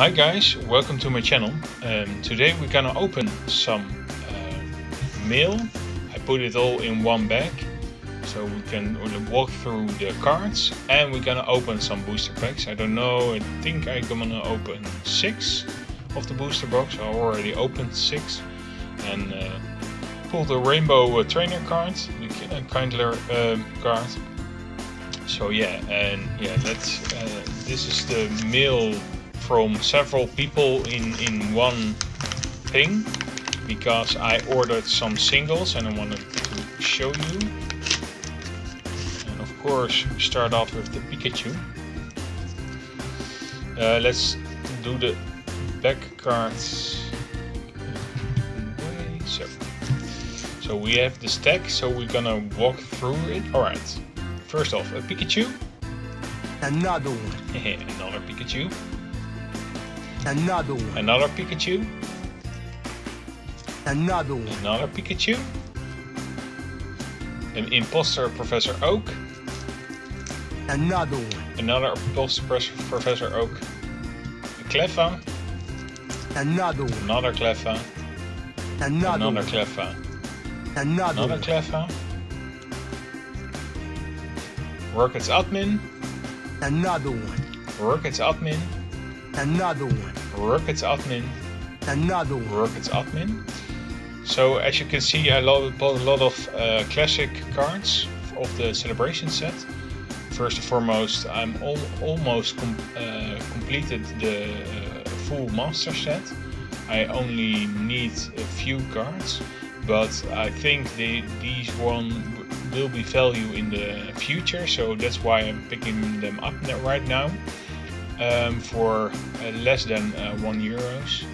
Hi guys, welcome to my channel. Um, today we're gonna open some uh, mail. I put it all in one bag so we can walk through the cards and we're gonna open some booster packs. I don't know, I think I'm gonna open six of the booster box. I already opened six and uh, pulled a rainbow uh, trainer card, the Kindler uh, card. So yeah, and yeah, let's. Uh, this is the mail from several people in, in one thing because I ordered some singles and I wanted to show you. And of course, we start off with the Pikachu. Uh, let's do the back cards. So, so we have the stack, so we're gonna walk through it. Alright, first off, a Pikachu. Another one. Another Pikachu. Another one. Another Pikachu. Another one. Another Pikachu. An imposter Professor Oak. Another one. Another imposter Professor Oak. A Cleffa. Another one. Another Cleffa. Another, Another. Cleffa. Another Another. Cleffa. Rockets Admin. Another one. Rockets Admin. Another one. Rockets Admin. Another one. Rockets Admin. So as you can see, I bought a lot of uh, classic cards of the celebration set. First and foremost, I'm al- almost com- uh, completed the uh, full master set. I only need a few cards, but I think they, these one will be value in the future. So that's why I'm picking them up right now um, for uh, less than uh, one euros.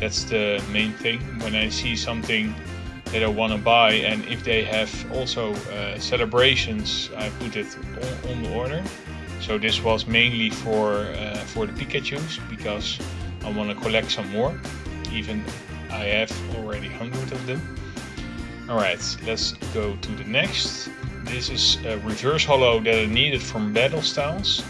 That's the main thing. When I see something that I want to buy, and if they have also uh, celebrations, I put it on, on the order. So this was mainly for uh, for the Pikachu's because I want to collect some more. Even I have already hundred of them. All right, let's go to the next. This is a reverse hollow that I needed from Battle Styles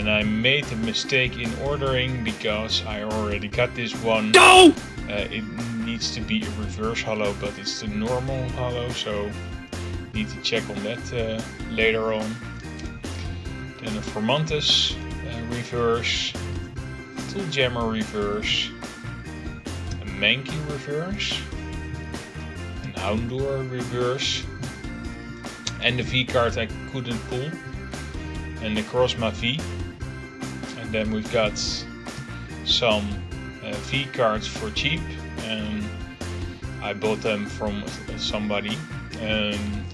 and I made a mistake in ordering because I already got this one. No! Uh, it needs to be a reverse hollow, but it's the normal hollow, so need to check on that uh, later on. Then a Fomantis uh, reverse, Tool Jammer reverse, a Mankey reverse, an Houndour reverse, and the V card I couldn't pull, and the Crossma V. Then we've got some uh, V cards for cheap, and I bought them from somebody. Um,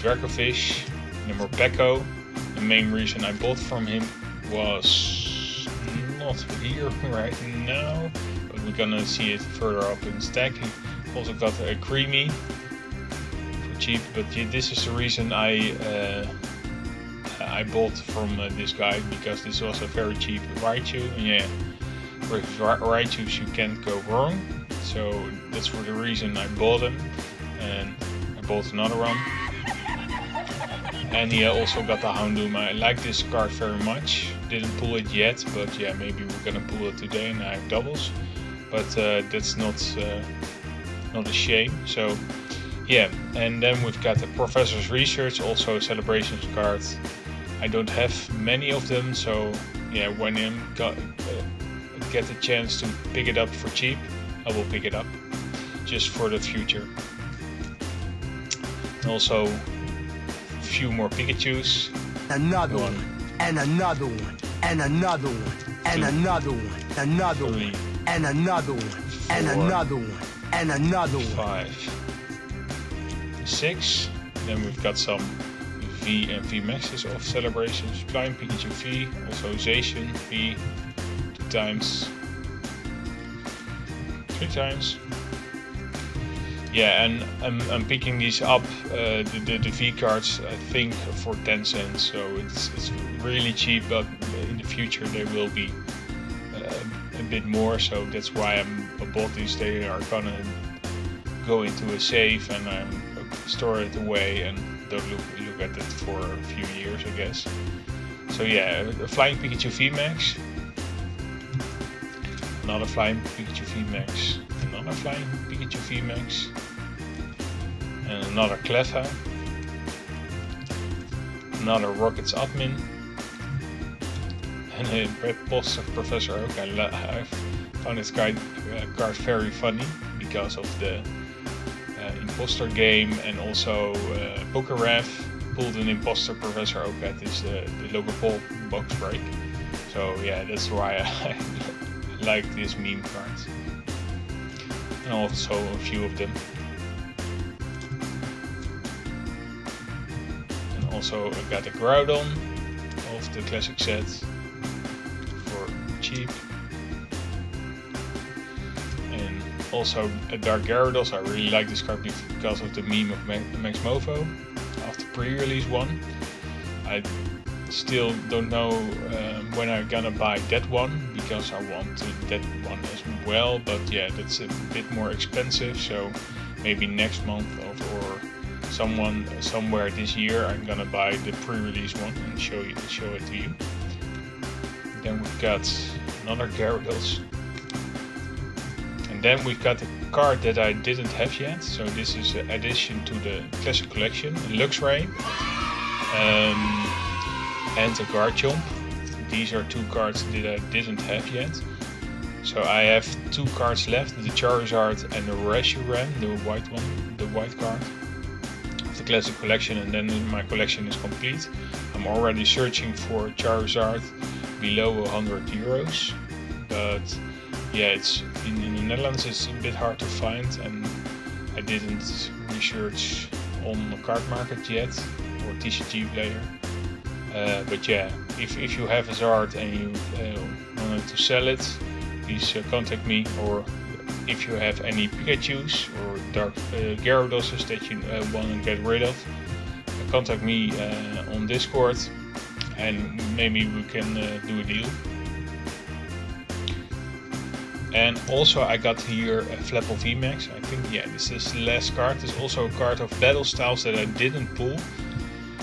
Dracovish, number Pecco. The main reason I bought from him was not here right now, but we're gonna see it further up in the stack. Also got a creamy for cheap, but this is the reason I. Uh, I bought from uh, this guy because this was a very cheap Raichu. Yeah, with Ra- Raichus you can't go wrong. So that's for the reason I bought him. And I bought another one. And he also got the Houndoom. I like this card very much. Didn't pull it yet, but yeah, maybe we're gonna pull it today and I have doubles. But uh, that's not uh, not a shame. So yeah, and then we've got the Professor's Research, also a celebrations card. I don't have many of them, so yeah, when I got, uh, get the chance to pick it up for cheap, I will pick it up, just for the future. Also, a few more Pikachu's. Another One. And another one. And another one. And Two. another one. Another Three. one. And another one. And another one. And another one. five, six. Then we've got some V and V Maxes of celebrations. Prime Pikachu V, also V, two times, three times. Yeah, and I'm, I'm picking these up, uh, the, the, the V cards, I think for 10 cents. So it's, it's really cheap, but in the future they will be uh, a bit more. So that's why I'm, I bought these. They are gonna go into a safe and um, store it away and don't look it for a few years, I guess. So yeah, the Flying Pikachu VMAX. Another Flying Pikachu VMAX. Another Flying Pikachu VMAX. And another Cleffa. Another Rockets admin. And a red post of Professor Oak. I, I found this guy, uh, card very funny because of the uh, imposter game and also uh, PokeRev pulled an imposter Professor Oak at uh, the Logan Paul box break. So yeah, that's why I like this meme cards. And also a few of them. And also I got a Groudon of the classic set for cheap. And also a Dark Gyarados, I really like this card because of the meme of Maxmoefoe pre-release one. I still don't know um, when I'm gonna buy that one because I want that one as well but yeah that's a bit more expensive so maybe next month or someone somewhere this year I'm gonna buy the pre-release one and show you show it to you then we've got another Gyarados and then we've got a card that I didn't have yet so this is an addition to the classic collection Luxray um, and a Garchomp. These are two cards that I didn't have yet. So I have two cards left, the Charizard and the Reshiram, the white one, the white card of the classic collection and then my collection is complete. I'm already searching for Charizard below 100 euros, but yeah, it's in, in the Netherlands it's a bit hard to find and I didn't research on the Cardmarket yet or TCG player. Uh, but yeah, if, if you have a Zard and you uh, wanted to sell it, please uh, contact me. Or if you have any Pikachu's or Dark uh, that you uh, want to get rid of, uh, contact me uh, on Discord and maybe we can do a deal. And also I got here a Flapple VMAX. I think yeah, this is the last card. There's also a card of Battle Styles that I didn't pull.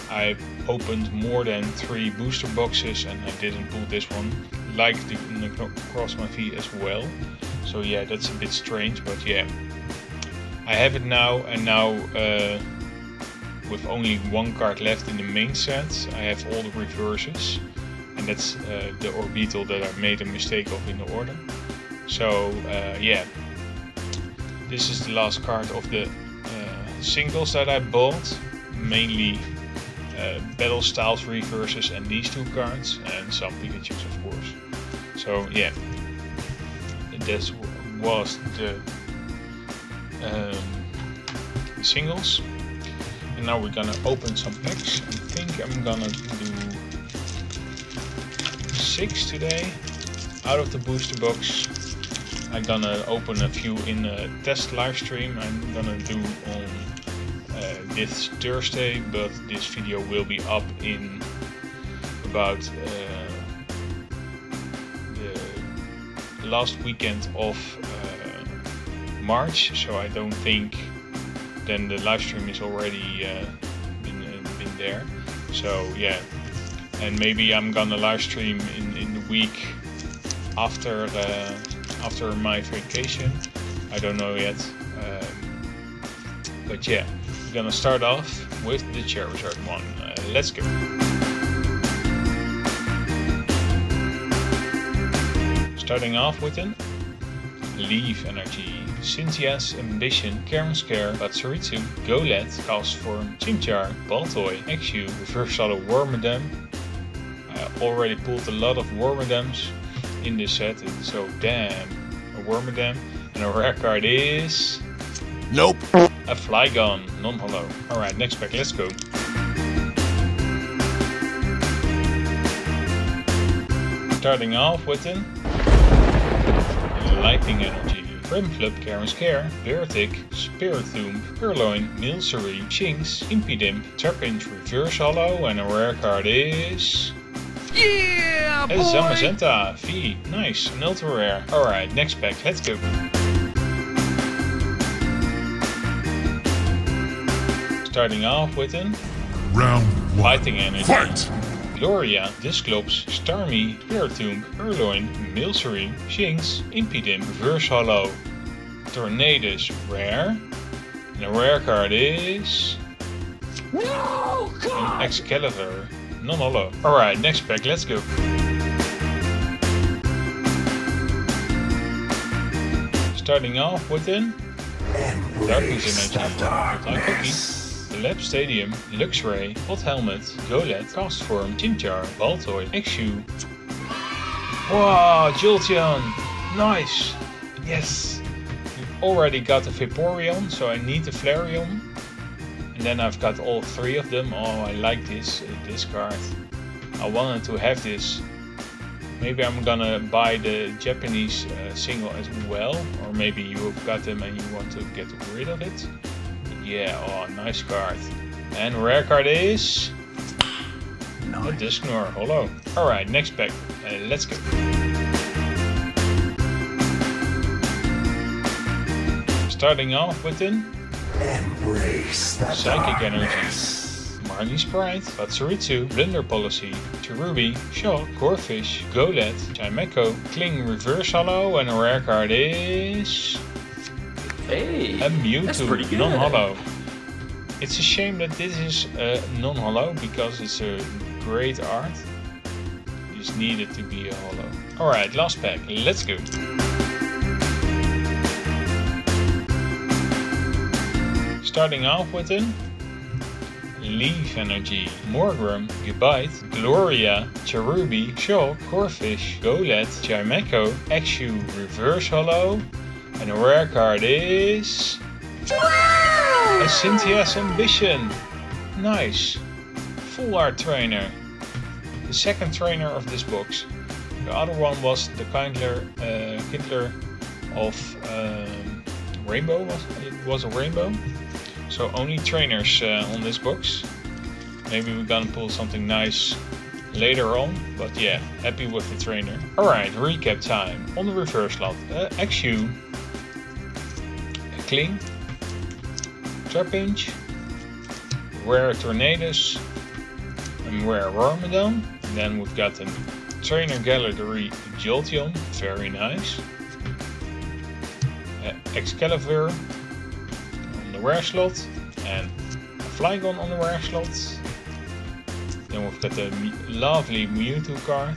I opened more than three booster boxes and I didn't pull this one, like the, the Cross my V as well. So yeah, that's a bit strange, but yeah. I have it now and now uh, with only one card left in the main set, I have all the reverses. And that's uh, the orbital that I made a mistake of in the order. So uh, yeah, this is the last card of the uh, singles that I bought, mainly uh, battle styles reverses and these two cards and some Pikachu's of course. So yeah, this was the, um, singles. And now we're gonna open some packs. I think I'm gonna do six today out of the booster box. I'm gonna open a few in a test live stream. I'm gonna do on uh, this Thursday, but this video will be up in about uh, the last weekend of uh, March, so I don't think then the live stream is already been, been there. So yeah, and maybe I'm gonna live stream in, in the week after uh, after my vacation. I don't know yet, um, but yeah, we're gonna start off with the Charizard one. Uh, let's go. Starting off with an Leaf Energy, Cynthia's Ambition, Karen's Care, Batsuritsu, Golett, Castform, Chimchar, Baltoy, XU, Reverse Shadow Wormadam. I already pulled a lot of Wormadams in this set, so damn, a Wormadam. And a rare card is... Nope. A Flygon, non-hollow. Alright, next pack, let's go. Starting off with an Lightning Energy. Prinplup, Karen's Care, Beartic, Spiritomb, Purrloin, Milcery, Shinx, Impidimp, Trapinch, Reverse Hollow, and a rare card is... Yeah, boy! A Zamazenta V. Nice, an ultra rare. Alright, next pack, let's go. Starting off with an Round one. Fighting Energy. Fight! Gloria, Disclops, Starmie, Spiritomb, Purrloin, Milcery, Shinx, Impidimp, Reverse Hollow, Tornadus, Rare. And the rare card is... No, An God! Excalibur, non-hollow. Alright, next pack, let's go. Starting off with an Darkness Energy, like Cookie, Lab Stadium, Luxray, Hot Helmet, Golett, Castform, Chimchar, Baltoy, Exu. Wow, Jolteon! Nice! Yes! We've already got a Vaporeon, so I need a Flareon. Then I've got all three of them. Oh, I like this, uh, this card. I wanted to have this. Maybe I'm gonna buy the Japanese uh, single as well. Or maybe you've got them and you want to get rid of it. Yeah, oh, nice card. And rare card is... A Dusknoir Hollow. Alright, next pack. Uh, let's go. Starting off with an Embrace the Psychic Energy, darkness. Marnie Sprite, Batsuritsu, Blunder Policy, Cherubi, Shock, Corphish, Golett, Chimecho, Kling Reverse Hollow, and a rare card is... Hey, A that's Mewtwo, pretty good. non-hollow. It's a shame that this is uh, non-hollow because it's a great art. You just need it to be a hollow. Alright, last pack, let's go. Starting off with an Leaf Energy, Morgrem, Gabite, Gloria, Cherubi, Shock, Corphish, Golett, Chimecho, Exu, Reverse Hollow, and a rare card is... A Cynthia's Ambition! Nice! Full art trainer. The second trainer of this box. The other one was the Kindler, uh, Kindler of um, Rainbow. Was, it was a Rainbow. So only trainers uh, on this box. Maybe we're gonna pull something nice later on. But yeah, happy with the trainer. Alright, recap time. On the reverse lot, uh, XU, Kling, Trapinch, Rare Tornadus, and Rare Wormadam. Then we've got a Trainer Gallery Jolteon, very nice. Excalibur on the rare slot, and a Flygon on the rare slot. Then we've got the lovely Mewtwo card.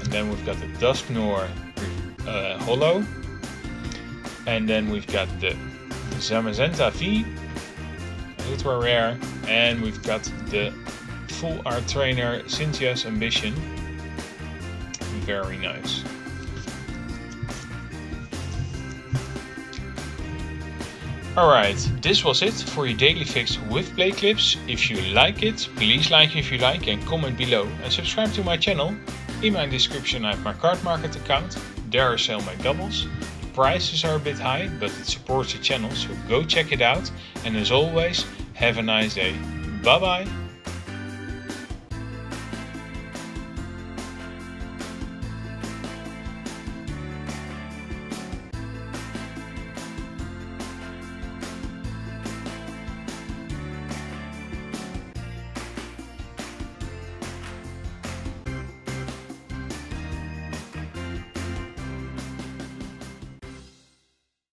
And then we've got the Dusknoir uh, Hollow. And then we've got the Zamazenta V, ultra rare, and we've got the full art trainer Cynthia's Ambition. Very nice. Alright, this was it for your daily fix with Playclips. If you like it, please like if you like and comment below and subscribe to my channel. In my description I have my Cardmarket account, there I sell my doubles. The prices are a bit high, but it supports the channel, so go check it out. And as always, have a nice day. Bye bye!